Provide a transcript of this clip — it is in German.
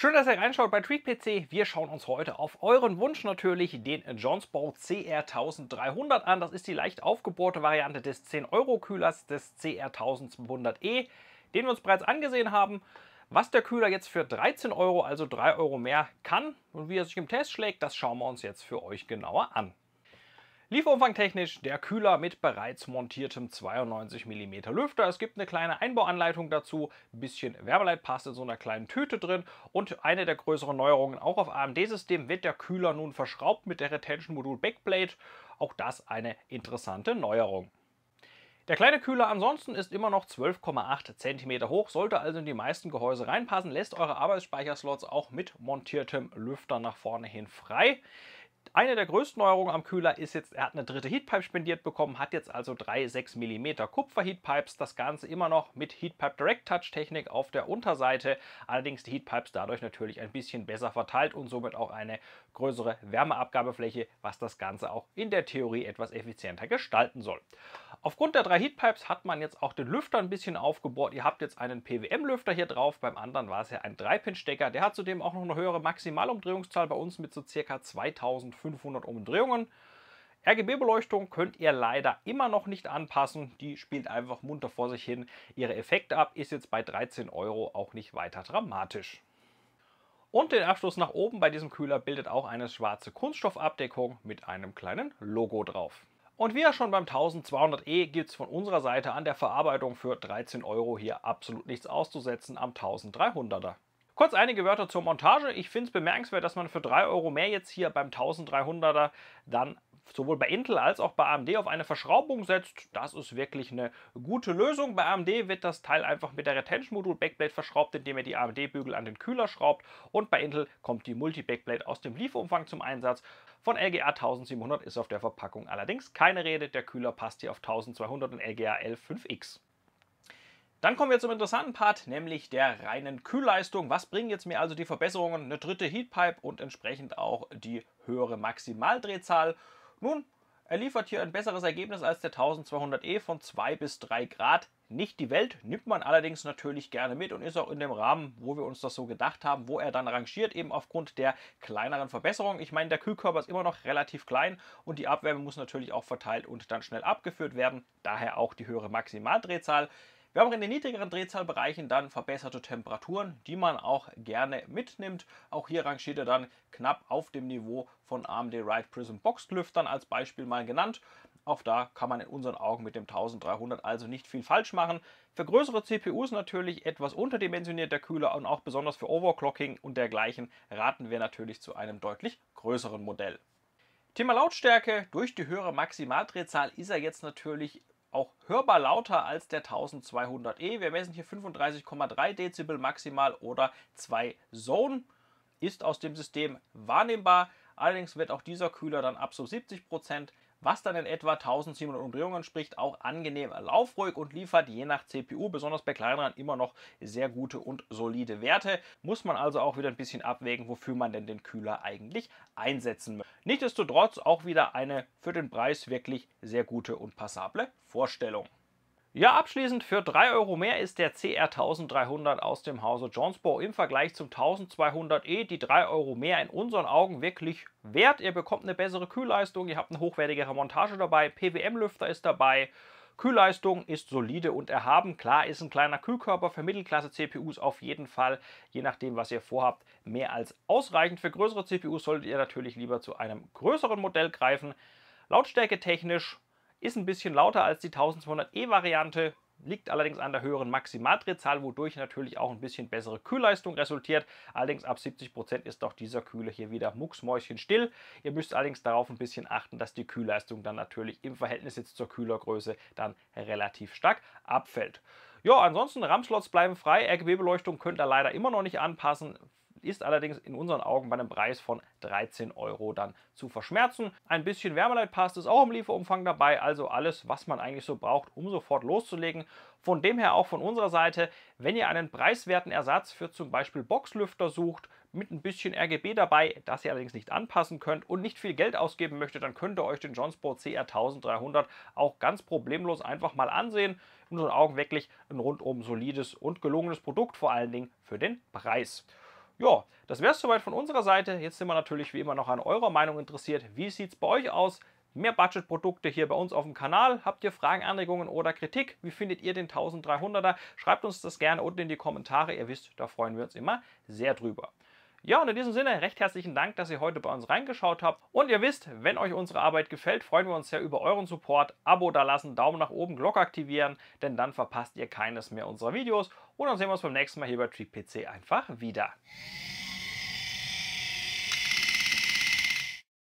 Schön, dass ihr reinschaut bei TweakPC. Wir schauen uns heute auf euren Wunsch natürlich den Johnsbow CR1300 an. Das ist die leicht aufgebohrte Variante des 10-Euro-Kühlers des CR1200E, den wir uns bereits angesehen haben. Was der Kühler jetzt für 13 Euro, also 3 Euro mehr, kann und wie er sich im Test schlägt, das schauen wir uns jetzt für euch genauer an. Lieferumfang technisch der Kühler mit bereits montiertem 92 mm Lüfter. Es gibt eine kleine Einbauanleitung dazu, ein bisschen Wärmeleitpaste in so einer kleinen Tüte drin und eine der größeren Neuerungen auch auf AMD-System wird der Kühler nun verschraubt mit der Retention Modul Backplate. Auch das eine interessante Neuerung. Der kleine Kühler ansonsten ist immer noch 12,8 cm hoch, sollte also in die meisten Gehäuse reinpassen, lässt eure Arbeitsspeicherslots auch mit montiertem Lüfter nach vorne hin frei. Eine der größten Neuerungen am Kühler ist jetzt, er hat eine dritte Heatpipe spendiert bekommen, hat jetzt also drei 6 mm Kupfer-Heatpipes, das Ganze immer noch mit Heatpipe Direct Touch Technik auf der Unterseite, allerdings die Heatpipes dadurch natürlich ein bisschen besser verteilt und somit auch eine größere Wärmeabgabefläche, was das Ganze auch in der Theorie etwas effizienter gestalten soll. Aufgrund der drei Heatpipes hat man jetzt auch den Lüfter ein bisschen aufgebohrt. Ihr habt jetzt einen PWM-Lüfter hier drauf, beim anderen war es ja ein 3-Pin-Stecker. Der hat zudem auch noch eine höhere Maximalumdrehungszahl bei uns mit so circa 2000 500 Umdrehungen. RGB-Beleuchtung könnt ihr leider immer noch nicht anpassen. Die spielt einfach munter vor sich hin ihre Effekte ab, ist jetzt bei 13 Euro auch nicht weiter dramatisch. Und den Abschluss nach oben bei diesem Kühler bildet auch eine schwarze Kunststoffabdeckung mit einem kleinen Logo drauf. Und wie ja schon beim 1200e gibt es von unserer Seite an der Verarbeitung für 13 Euro hier absolut nichts auszusetzen am 1300er. Kurz einige Wörter zur Montage. Ich finde es bemerkenswert, dass man für 3 Euro mehr jetzt hier beim 1300er dann sowohl bei Intel als auch bei AMD auf eine Verschraubung setzt. Das ist wirklich eine gute Lösung. Bei AMD wird das Teil einfach mit der Retention-Modul Backplate verschraubt, indem ihr die AMD-Bügel an den Kühler schraubt. Und bei Intel kommt die Multi-Backplate aus dem Lieferumfang zum Einsatz. Von LGA 1700 ist auf der Verpackung allerdings keine Rede. Der Kühler passt hier auf 1200 und LGA 11.5X. Dann kommen wir zum interessanten Part, nämlich der reinen Kühlleistung. Was bringen jetzt mir also die Verbesserungen? Eine dritte Heatpipe und entsprechend auch die höhere Maximaldrehzahl. Nun, er liefert hier ein besseres Ergebnis als der 1200E von 2 bis 3 Grad. Nicht die Welt, nimmt man allerdings natürlich gerne mit und ist auch in dem Rahmen, wo wir uns das so gedacht haben, wo er dann rangiert, eben aufgrund der kleineren Verbesserungen. Ich meine, der Kühlkörper ist immer noch relativ klein und die Abwärme muss natürlich auch verteilt und dann schnell abgeführt werden. Daher auch die höhere Maximaldrehzahl. Wir haben in den niedrigeren Drehzahlbereichen dann verbesserte Temperaturen, die man auch gerne mitnimmt. Auch hier rangiert er dann knapp auf dem Niveau von AMD Ride Prism Boxed Lüftern als Beispiel mal genannt. Auch da kann man in unseren Augen mit dem 1300 also nicht viel falsch machen. Für größere CPUs natürlich etwas unterdimensioniert der Kühler und auch besonders für Overclocking und dergleichen raten wir natürlich zu einem deutlich größeren Modell. Thema Lautstärke. Durch die höhere Maximaldrehzahl ist er jetzt natürlich auch hörbar lauter als der 1200E. Wir messen hier 35,3 Dezibel maximal oder 2 Zone. Ist aus dem System wahrnehmbar. Allerdings wird auch dieser Kühler dann ab so 70 Prozent was dann in etwa 1700 Umdrehungen spricht, auch angenehm laufruhig und liefert je nach CPU, besonders bei kleineren, immer noch sehr gute und solide Werte. Muss man also auch wieder ein bisschen abwägen, wofür man denn den Kühler eigentlich einsetzen möchte. Nichtsdestotrotz auch wieder eine für den Preis wirklich sehr gute und passable Vorstellung. Ja, abschließend für 3 Euro mehr ist der CR1300 aus dem Hause Jonesbow im Vergleich zum 1200E die 3 Euro mehr in unseren Augen wirklich wert. Ihr bekommt eine bessere Kühlleistung, ihr habt eine hochwertigere Montage dabei, PWM-Lüfter ist dabei, Kühlleistung ist solide und erhaben. Klar ist ein kleiner Kühlkörper für Mittelklasse-CPUs auf jeden Fall, je nachdem was ihr vorhabt, mehr als ausreichend. Für größere CPUs solltet ihr natürlich lieber zu einem größeren Modell greifen. Lautstärke technisch ist ein bisschen lauter als die 1200E-Variante, liegt allerdings an der höheren Maximaldrehzahl, wodurch natürlich auch ein bisschen bessere Kühlleistung resultiert. Allerdings ab 70% ist auch dieser Kühler hier wieder mucksmäuschenstill. Ihr müsst allerdings darauf ein bisschen achten, dass die Kühlleistung dann natürlich im Verhältnis jetzt zur Kühlergröße dann relativ stark abfällt. Ja, ansonsten RAM-Slots bleiben frei. RGB-Beleuchtung könnt ihr leider immer noch nicht anpassen ist allerdings in unseren Augen bei einem Preis von 13 Euro dann zu verschmerzen. Ein bisschen Wärmeleitpass ist auch im Lieferumfang dabei, also alles, was man eigentlich so braucht, um sofort loszulegen. Von dem her auch von unserer Seite, wenn ihr einen preiswerten Ersatz für zum Beispiel Boxlüfter sucht, mit ein bisschen RGB dabei, das ihr allerdings nicht anpassen könnt und nicht viel Geld ausgeben möchtet, dann könnt ihr euch den Johnsport CR1300 auch ganz problemlos einfach mal ansehen. In unseren Augen wirklich ein rundum solides und gelungenes Produkt, vor allen Dingen für den Preis. Ja, das wäre es soweit von unserer Seite. Jetzt sind wir natürlich wie immer noch an eurer Meinung interessiert. Wie sieht es bei euch aus? Mehr Budget-Produkte hier bei uns auf dem Kanal. Habt ihr Fragen, Anregungen oder Kritik? Wie findet ihr den 1300er? Schreibt uns das gerne unten in die Kommentare. Ihr wisst, da freuen wir uns immer sehr drüber. Ja, und in diesem Sinne recht herzlichen Dank, dass ihr heute bei uns reingeschaut habt. Und ihr wisst, wenn euch unsere Arbeit gefällt, freuen wir uns sehr über euren Support. Abo da lassen, Daumen nach oben, Glocke aktivieren, denn dann verpasst ihr keines mehr unserer Videos. Und dann sehen wir uns beim nächsten Mal hier bei TreePC einfach wieder.